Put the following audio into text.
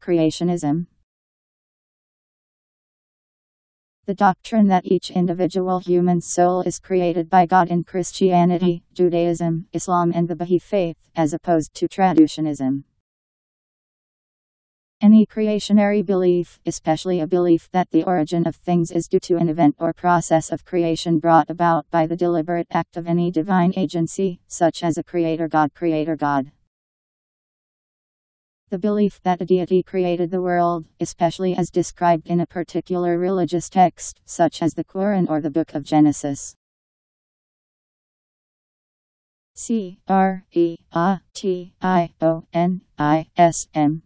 Creationism The doctrine that each individual human soul is created by God in Christianity, Judaism, Islam and the Baha'i faith, as opposed to traducianism. Any creationary belief, especially a belief that the origin of things is due to an event or process of creation brought about by the deliberate act of any divine agency, such as a creator God creator God. The belief that a deity created the world, especially as described in a particular religious text, such as the Quran or the Book of Genesis. C R E A T I O N I S M